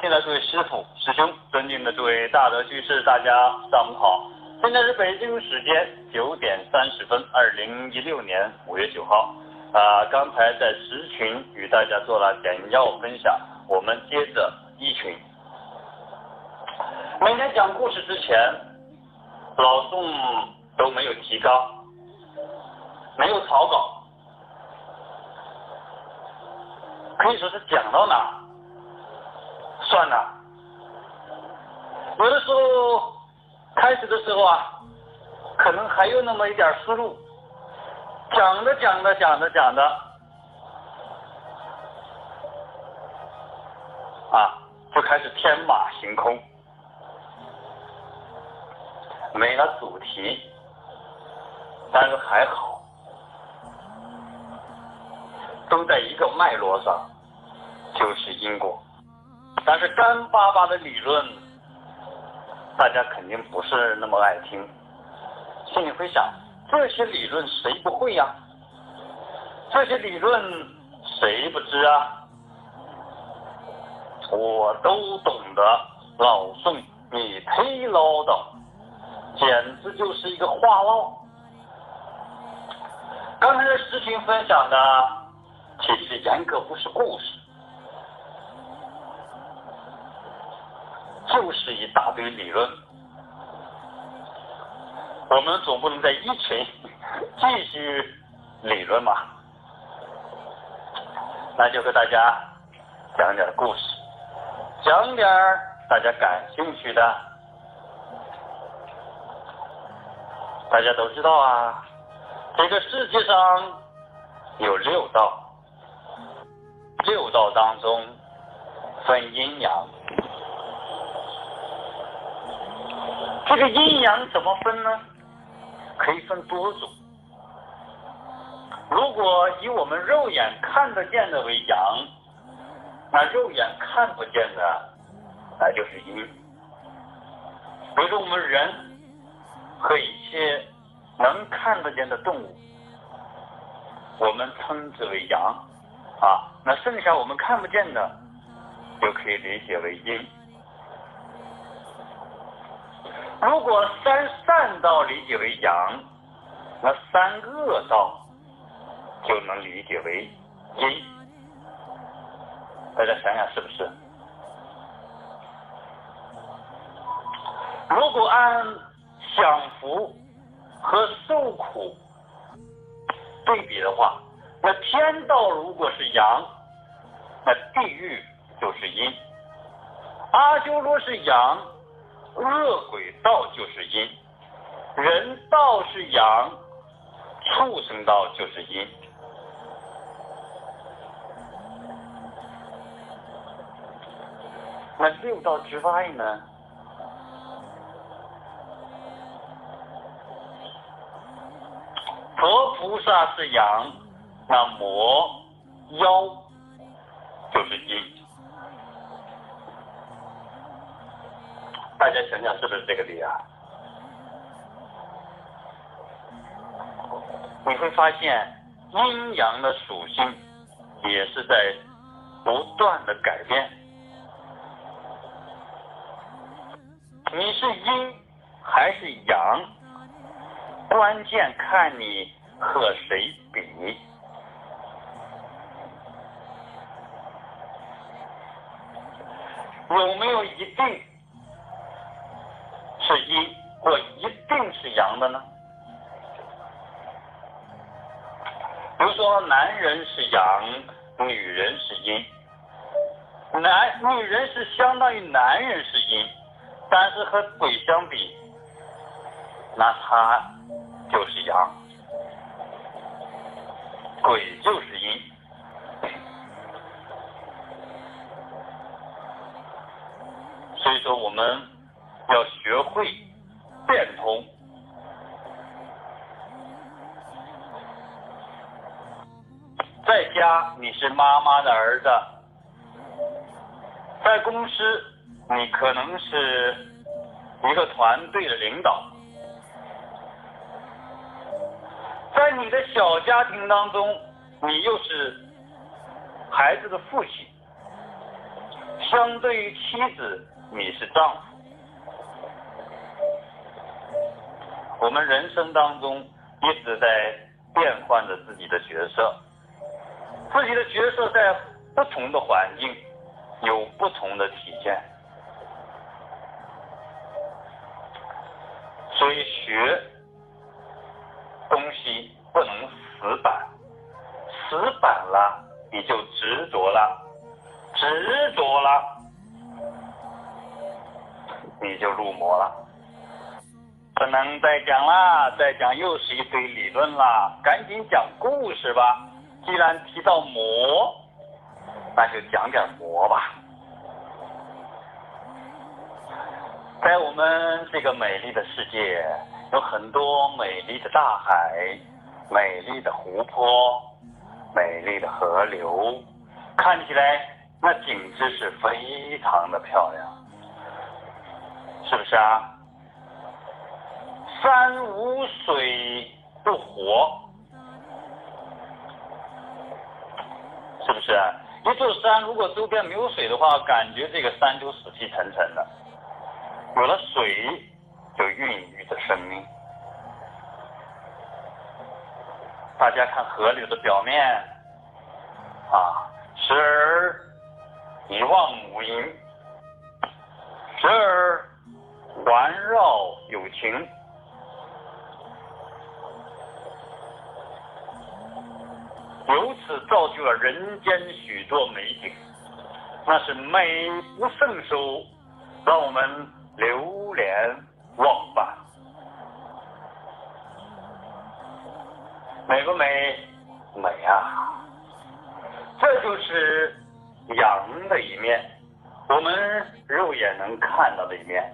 亲爱的诸位师傅、师兄，尊敬的各位大德居士，大家上午好。现在是北京时间九点三十分，二零一六年五月九号。啊，刚才在十群与大家做了简要分享，我们接着一群。每天讲故事之前，老宋都没有提纲，没有草稿，可以说是讲到哪。算了，有的时候开始的时候啊，可能还有那么一点思路，讲着讲着讲着讲着，啊，就开始天马行空，没了主题，但是还好，都在一个脉络上，就是因果。但是干巴巴的理论，大家肯定不是那么爱听。心里会想：这些理论谁不会呀？这些理论谁不知啊？我都懂得。老宋，你忒唠叨，简直就是一个话唠。刚才的视频分享的，其实严格不是故事。就是一大堆理论，我们总不能在一群继续理论嘛？那就和大家讲点故事，讲点大家感兴趣的。大家都知道啊，这个世界上有六道，六道当中分阴阳。这个阴阳怎么分呢？可以分多种。如果以我们肉眼看得见的为阳，那肉眼看不见的那就是阴。比如说我们人和一些能看得见的动物，我们称之为阳啊。那剩下我们看不见的，就可以理解为阴。如果三善道理解为阳，那三恶道就能理解为阴。大家想想是不是？如果按享福和受苦对比的话，那天道如果是阳，那地狱就是阴。阿修罗是阳。恶鬼道就是阴，人道是阳，畜生道就是阴。那六道之外呢？佛菩萨是阳，那魔妖就是阴。大家想想是不是这个理啊？你会发现阴阳的属性也是在不断的改变。你是阴还是阳，关键看你和谁比。有没有一定？是阴或一定是阳的呢？比如说，男人是阳，女人是阴。男女人是相当于男人是阴，但是和鬼相比，那他就是阳，鬼就是阴。所以说我们。要学会变通，在家你是妈妈的儿子，在公司你可能是一个团队的领导，在你的小家庭当中，你又是孩子的父亲，相对于妻子，你是丈夫。我们人生当中一直在变换着自己的角色，自己的角色在不同的环境有不同的体现。所以学东西不能死板，死板了你就执着了，执着了你就入魔了。不能再讲了，再讲又是一堆理论了，赶紧讲故事吧。既然提到魔，那就讲点魔吧。在我们这个美丽的世界，有很多美丽的大海、美丽的湖泊、美丽的河流，看起来那景致是非常的漂亮，是不是啊？山无水不活，是不是？一座山如果周边没有水的话，感觉这个山就死气沉沉的。有了水，就孕育着生命。大家看河流的表面，啊，时而一望无垠，时而环绕有情，由此造就了人间许多美景，那是美不胜收，让我们。流连忘返，美不美？美啊！这就是阳的一面，我们肉眼能看到的一面。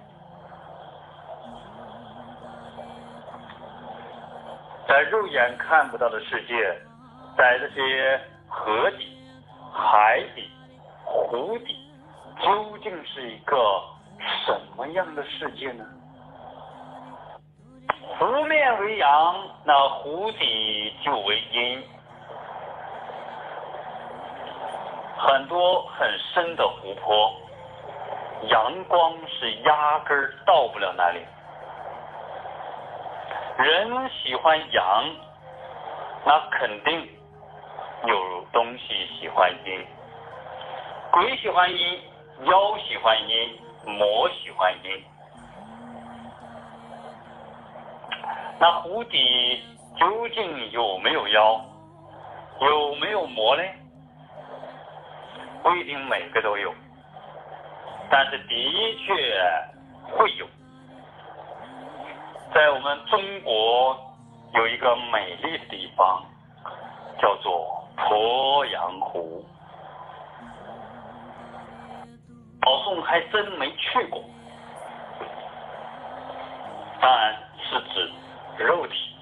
在肉眼看不到的世界，在这些河底、海底、湖底，究竟是一个？什么样的世界呢？湖面为阳，那湖底就为阴。很多很深的湖泊，阳光是压根儿到不了那里。人喜欢阳，那肯定有东西喜欢阴。鬼喜欢阴，妖喜欢阴。魔喜欢阴，那湖底究竟有没有妖，有没有魔呢？不一定每个都有，但是的确会有。在我们中国有一个美丽的地方，叫做鄱阳湖。老宋还真没去过，当然是指肉体。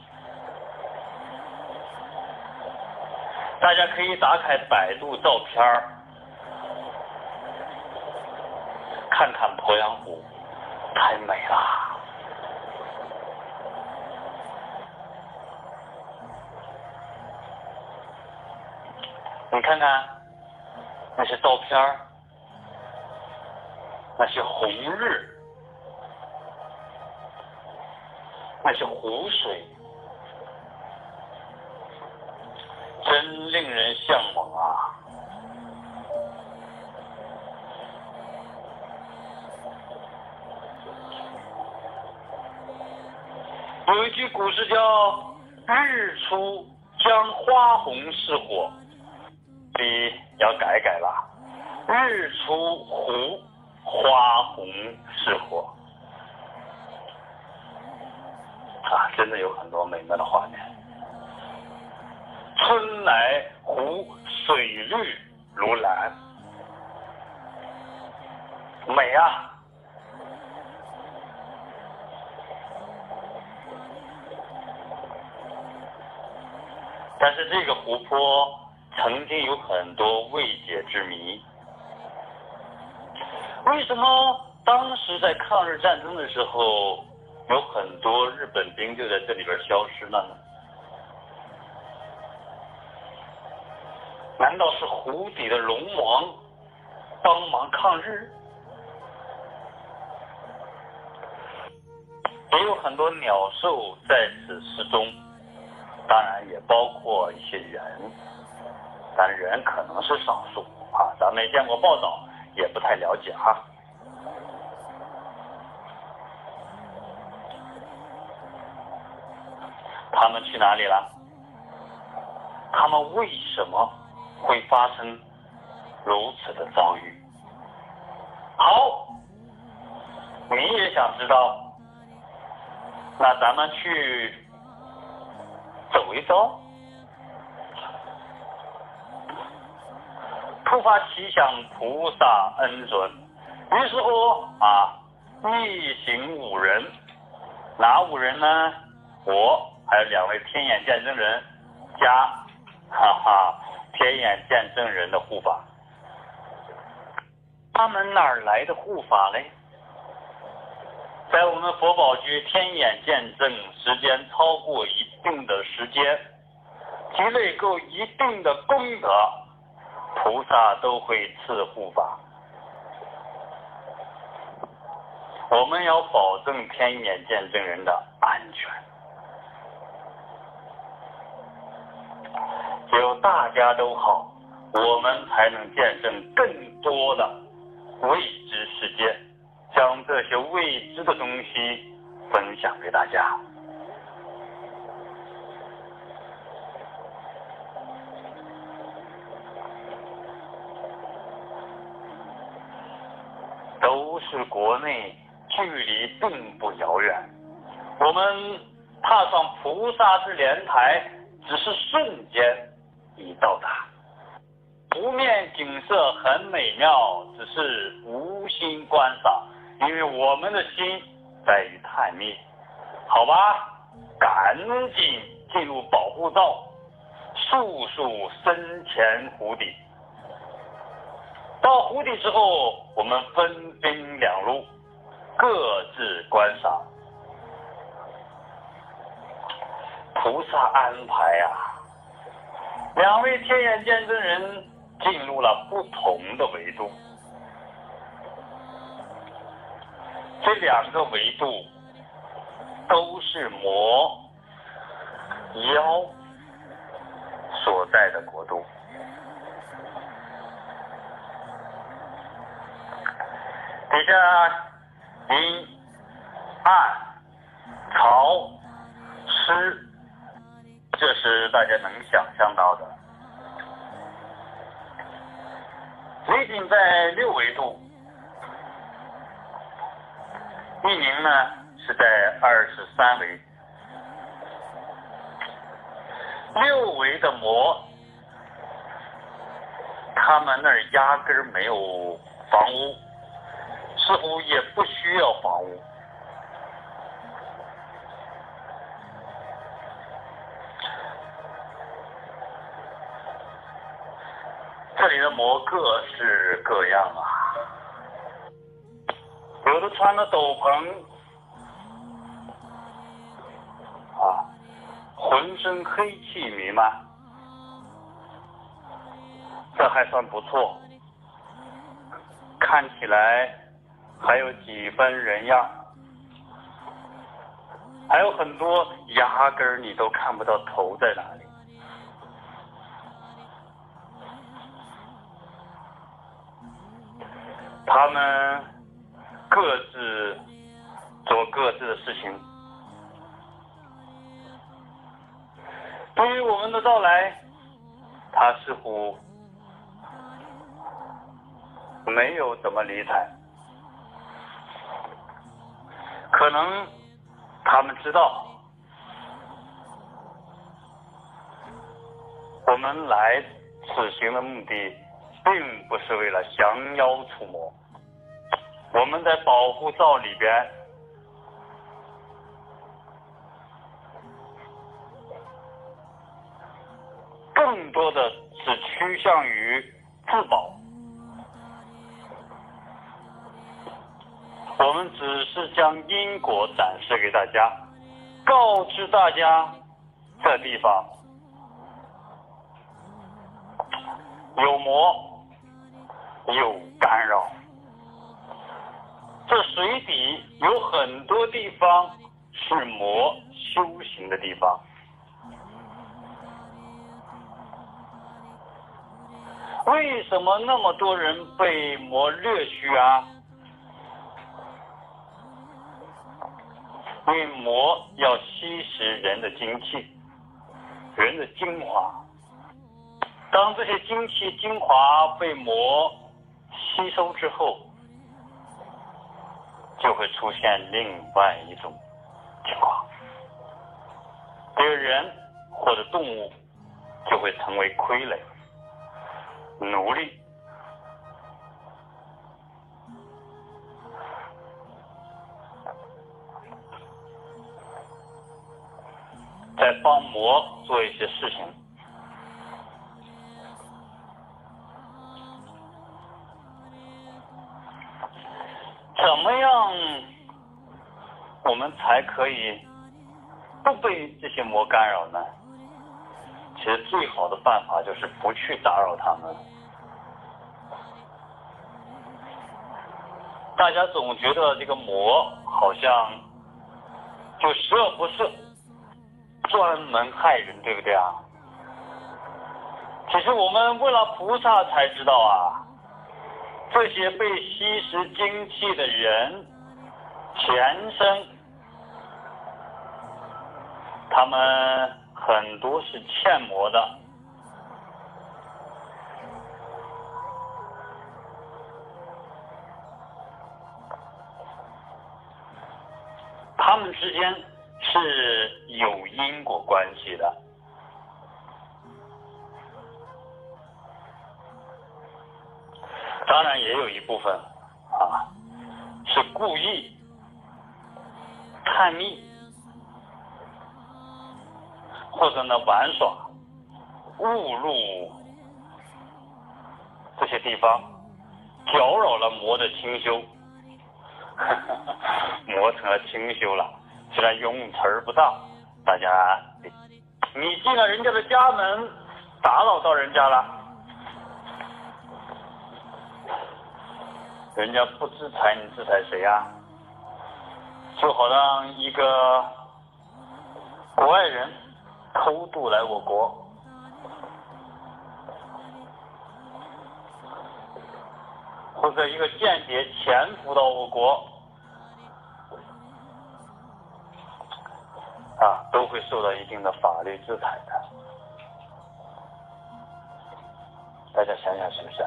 大家可以打开百度照片看看鄱阳湖，太美了。你看看那些照片儿那些红日，那些湖水，真令人向往啊！有一句古诗叫“日出将花红似火”，你要改改了，“日出湖”。花红似火啊！真的有很多美妙的画面。春来湖水绿如蓝，美啊！但是这个湖泊曾经有很多未解之谜。为什么当时在抗日战争的时候，有很多日本兵就在这里边消失了呢？难道是湖底的龙王帮忙抗日。也有很多鸟兽在此失踪，当然也包括一些人，但人可能是少数啊，咱没见过报道，也不太了解哈。他们去哪里了？他们为什么会发生如此的遭遇？好，你也想知道？那咱们去走一遭。突发奇想，菩萨恩准。于是乎啊，逆行五人，哪五人呢？我还有两位天眼见证人加哈哈天眼见证人的护法。他们哪儿来的护法嘞？在我们佛宝居天眼见证时间超过一定的时间，积累够一定的功德，菩萨都会赐护法。我们要保证天眼见证人的安全，只有大家都好，我们才能见证更多的未知世界。将这些未知的东西分享给大家，都是国内，距离并不遥远。我们踏上菩萨之莲台，只是瞬间已到达。湖面景色很美妙，只是无心观赏。因为我们的心在于探秘，好吧，赶紧进入保护罩，速速深潜湖底。到湖底之后，我们分兵两路，各自观赏。菩萨安排啊，两位天眼见证人进入了不同的维度。这两个维度都是魔妖所在的国度，底下阴暗潮湿，这是大家能想象到的。仅仅在六维度。一名呢是在二十三维，六维的魔，他们那儿压根儿没有房屋，似乎也不需要房屋。这里的魔各式各样啊。有的穿着斗篷，啊，浑身黑气弥漫，这还算不错，看起来还有几分人样。还有很多压根你都看不到头在哪里，他们。各自做各自的事情。对于我们的到来，他似乎没有怎么理睬。可能他们知道，我们来此行的目的，并不是为了降妖除魔。我们在保护罩里边，更多的是趋向于自保。我们只是将因果展示给大家，告知大家这地方有魔，有干扰。这水底有很多地方是魔修行的地方。为什么那么多人被魔掠去啊？因为魔要吸食人的精气，人的精华。当这些精气精华被魔吸收之后，就会出现另外一种情况：这个人或者动物就会成为傀儡。奴隶，在帮魔做一些事情。怎么样，我们才可以不被这些魔干扰呢？其实最好的办法就是不去打扰他们。大家总觉得这个魔好像就十恶不赦，专门害人，对不对啊？其实我们问了菩萨才知道啊，这些被吸食精气的人，前生他们。很多是欠魔的，他们之间是有因果关系的。当然，也有一部分啊是故意叛逆。或者呢玩耍、误入这些地方，搅扰了魔的清修，魔成了清修了。虽然用词不当，大家，你进了人家的家门，打扰到人家了，人家不制裁你，制裁谁呀？就好像一个国外人。偷渡来我国，或者一个间谍潜伏到我国，啊，都会受到一定的法律制裁的。大家想想是不是？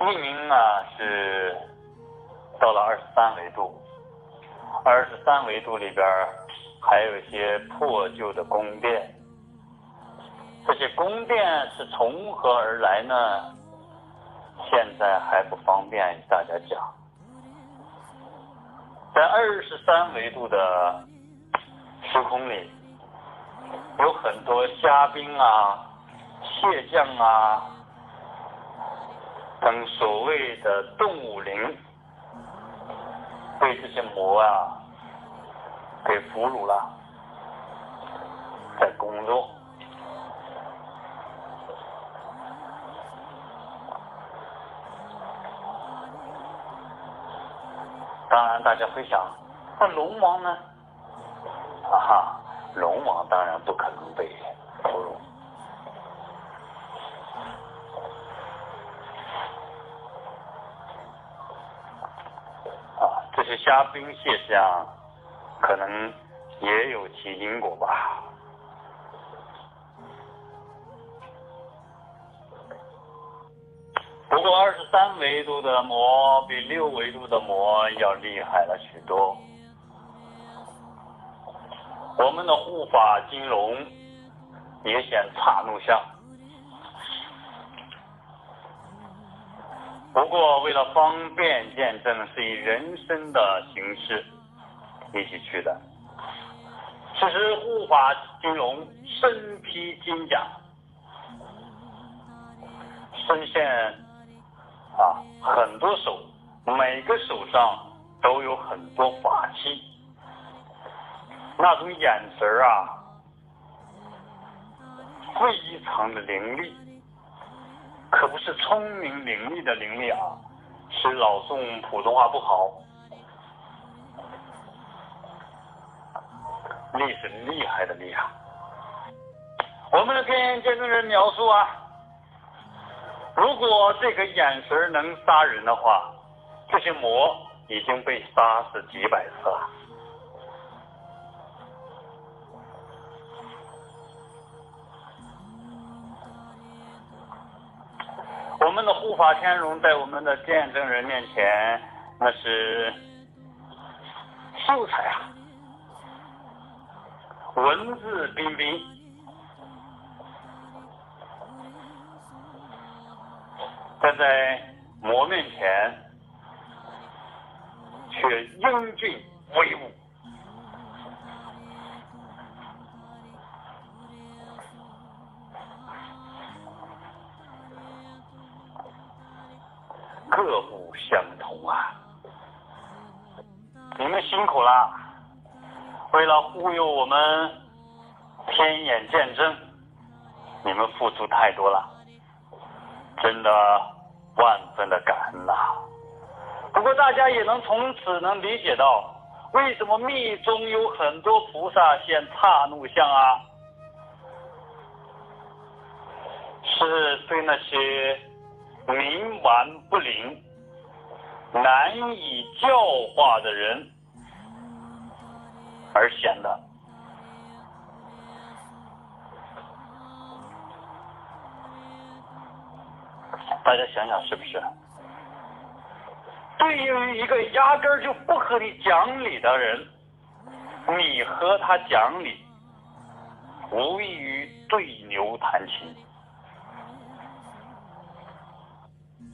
一名啊是到了二十三维度。二十三维度里边还有一些破旧的宫殿，这些宫殿是从何而来呢？现在还不方便大家讲。在二十三维度的时空里，有很多虾兵啊、蟹将啊等所谓的动物灵。被这些魔啊给俘虏了，在工作。当然，大家会想，那龙王呢？啊哈，龙王当然不可能被俘虏。这虾兵蟹将，可能也有其因果吧。三维度的魔比六维度的魔要厉害了许多。我们的护法金龙也显刹怒相。不过，为了方便见证，是以人身的形式一起去的。此时，护法金龙身披金甲，身现啊很多手，每个手上都有很多法器，那种眼神啊，非常的凌厉，可不是聪明伶俐的伶俐啊，是老宋普通话不好，厉是厉害的厉害。我们的天眼见证人描述啊，如果这个眼神能杀人的话，这些魔已经被杀死几百次了。我们的护法天龙在我们的见证人面前，那是秀才啊，文质彬彬，站在魔面前却英俊威武。各不相同啊！你们辛苦了，为了忽悠我们天眼见证，你们付出太多了，真的万分的感恩呐。不过大家也能从此能理解到，为什么密宗有很多菩萨现刹怒相啊？是对那些。冥顽不灵、难以教化的人而显的。大家想想是不是？对于一个压根儿就不和你讲理的人，你和他讲理，无异于对牛弹琴。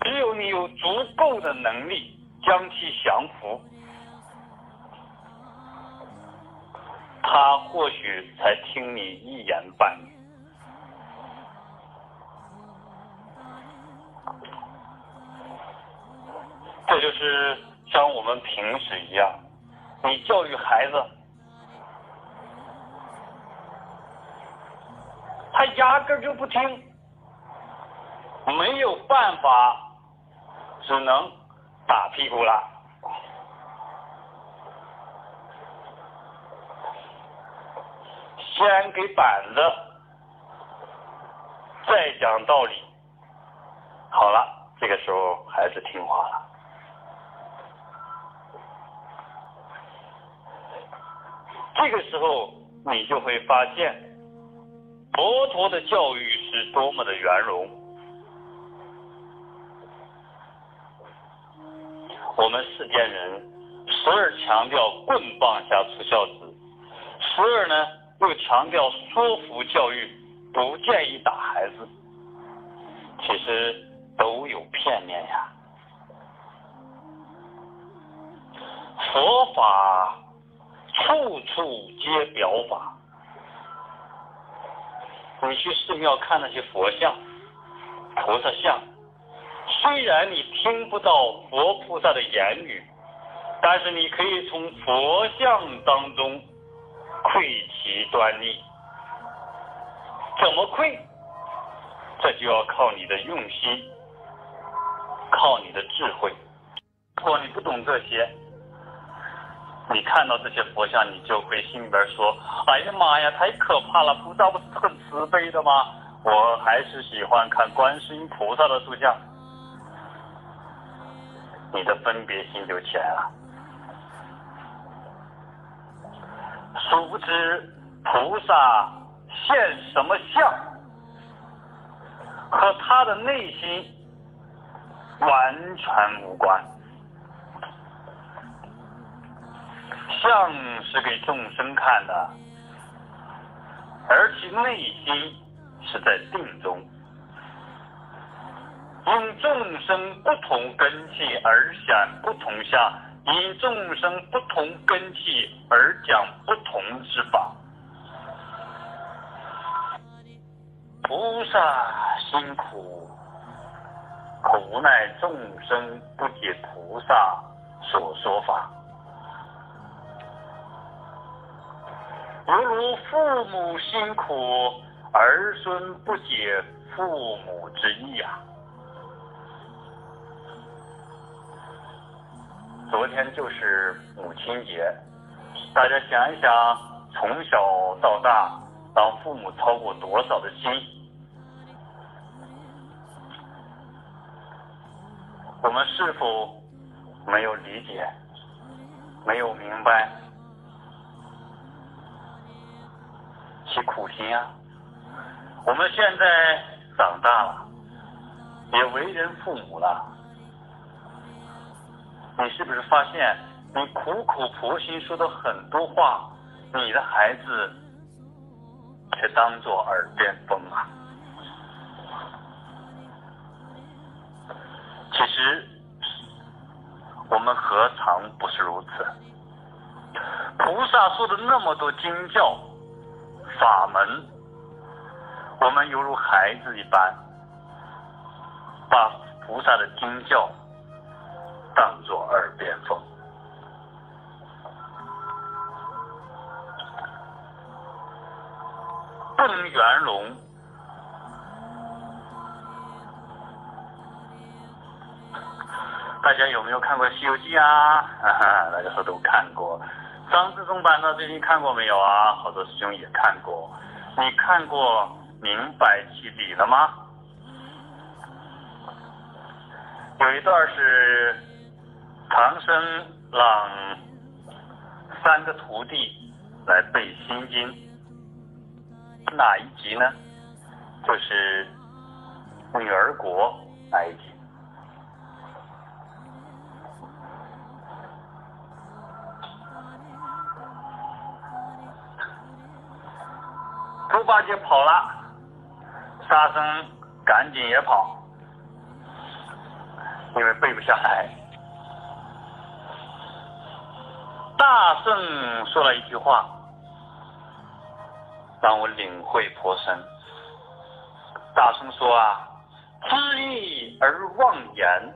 只有你有足够的能力将其降服，他或许才听你一言半语。这就是像我们平时一样，你教育孩子，他压根就不听，没有办法。只能打屁股了。先给板子，再讲道理。好了，这个时候孩子听话了。这个时候，你就会发现，佛陀的教育是多么的圆融。我们世间人时而强调棍棒下出孝子，时而呢又强调说服教育，不建议打孩子。其实都有片面呀。佛法处处皆表法，你去寺庙看那些佛像、菩萨像。虽然你听不到佛菩萨的言语，但是你可以从佛像当中窥其端倪。怎么窥？这就要靠你的用心，靠你的智慧。如果你不懂这些，你看到这些佛像，你就会心里边说：“哎呀妈呀，太可怕了！菩萨不是很慈悲的吗？我还是喜欢看观世音菩萨的塑像。”你的分别心就起来了。殊不知，菩萨现什么相，和他的内心完全无关。相是给众生看的，而其内心是在定中。因众生不同根器而显不同相，因众生不同根器而讲不同之法。菩萨辛苦，苦无奈众生不解菩萨所说法，犹如父母辛苦儿孙不解父母之意啊。昨天就是母亲节，大家想一想，从小到大，当父母操过多少的心？我们是否没有理解，没有明白其苦心啊？我们现在长大了，也为人父母了，你是不是发现，你苦口婆心说的很多话，你的孩子却当作耳边风啊？其实，我们何尝不是如此？菩萨说的那么多经教、法门，我们犹如孩子一般，把菩萨的经教当作耳边风，不能圆融。大家有没有看过《西游记》啊？大家说都看过。张自忠版的最近看过没有啊？好多师兄也看过。你看过明白其理了吗？有一段是唐僧让三个徒弟来背心经，哪一集呢？就是女儿国那一集。猪八戒跑了，沙僧赶紧也跑，因为背不下来。大圣说了一句话，让我领会颇深。大圣说啊，知义而忘言，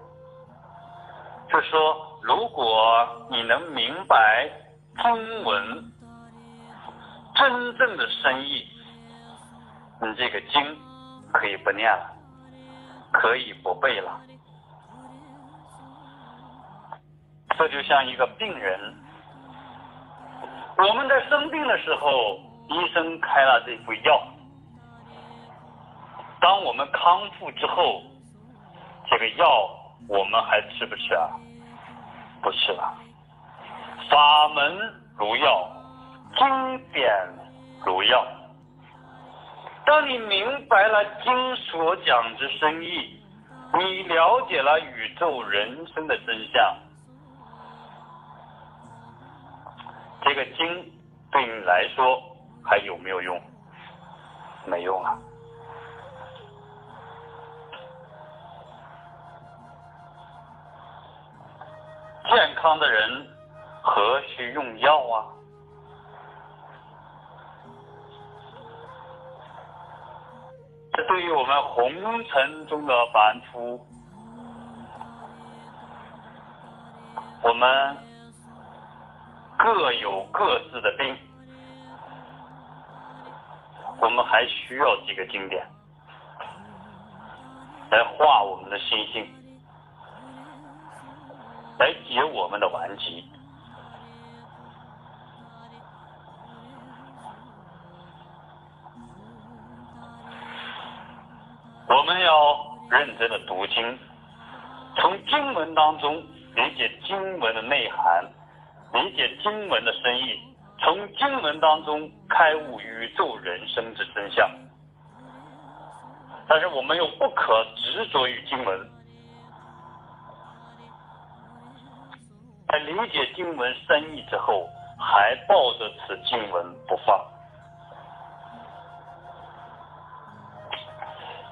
就说如果你能明白中文真正的深意。你这个经可以不念了，可以不背了。这就像一个病人，我们在生病的时候，医生开了这副药，当我们康复之后，这个药我们还吃不吃啊？不吃了。法门如药，经典如药。当你明白了经所讲之深意，你了解了宇宙人生的真相，这个经对你来说还有没有用？没用啊！健康的人何须用药啊？红尘中的凡夫，我们各有各自的病，我们还需要几个经典来化我们的心性，来解我们的顽疾。我们要认真的读经，从经文当中理解经文的内涵，理解经文的深意，从经文当中开悟宇宙人生之真相。但是我们又不可执着于经文，在理解经文深意之后，还抱着此经文不放。《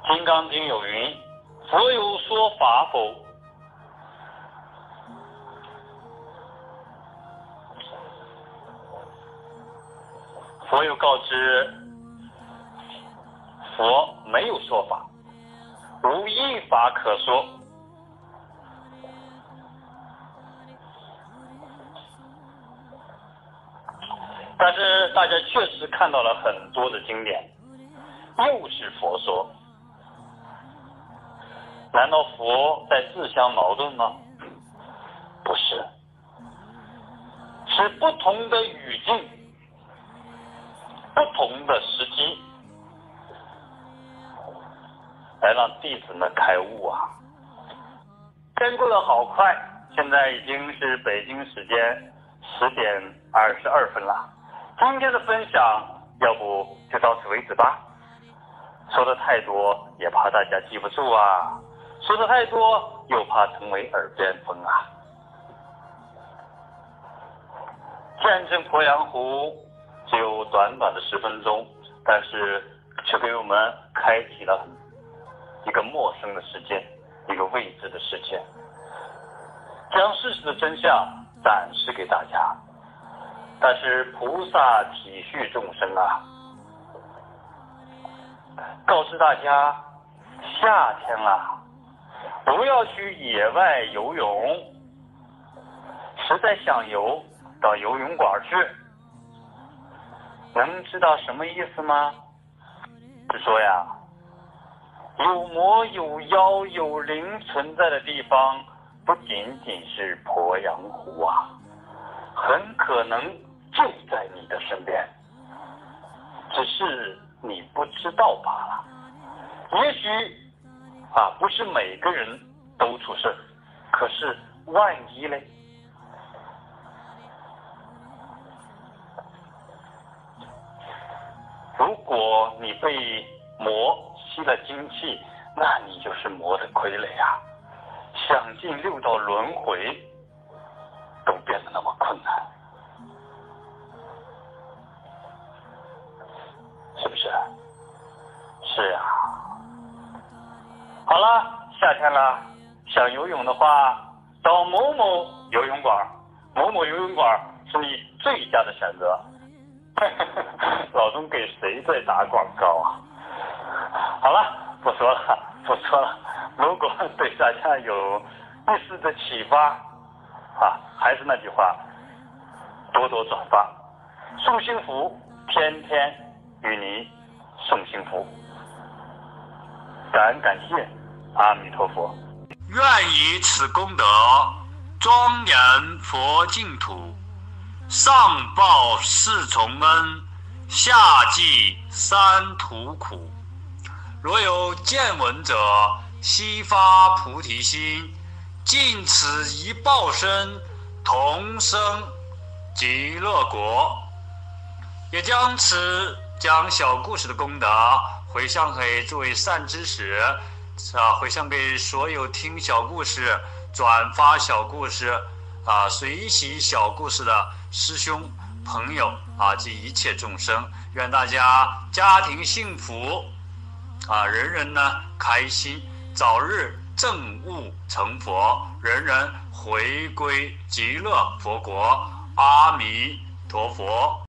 金刚经》有云：“佛有说法否？”佛有告知：“佛没有说法，无一法可说。”但是大家确实看到了很多的经典。又是佛说。难道佛在自相矛盾吗？不是，是不同的语境、不同的时机，来让弟子们开悟啊！天过得好快，现在已经是北京时间十点二十二分了。今天的分享，要不就到此为止吧。说的太多，也怕大家记不住啊。说的太多，又怕成为耳边风啊！见证鄱阳湖只有短短的十分钟，但是却给我们开启了一个陌生的世界，一个未知的世界，将事实的真相展示给大家。但是菩萨体恤众生啊，告知大家，夏天了。不要去野外游泳，实在想游，到游泳馆去。能知道什么意思吗？是说呀，有魔有妖有灵存在的地方，不仅仅是鄱阳湖啊，很可能就在你的身边，只是你不知道罢了。也许。啊，不是每个人都出事可是万一嘞？如果你被魔吸了精气，那你就是魔的傀儡啊！想进六道轮回，都变得那么困难，是不是？是啊。好了，夏天了，想游泳的话，到某某游泳馆，某某游泳馆是你最佳的选择。老钟给谁在打广告啊？好了，不说了，不说了。如果对大家有一丝的启发，啊，还是那句话，多多转发，送幸福，天天与你送幸福。感恩感谢，阿弥陀佛。愿以此功德，庄严佛净土，上报四重恩，下济三途苦。若有见闻者，悉发菩提心，尽此一报身，同生极乐国。也将此讲小故事的功德。回向给诸位善知识，啊，回向给所有听小故事、转发小故事、啊，随喜小故事的师兄朋友啊及一切众生，愿大家家庭幸福，啊，人人呢开心，早日证悟成佛，人人回归极乐佛国。阿弥陀佛。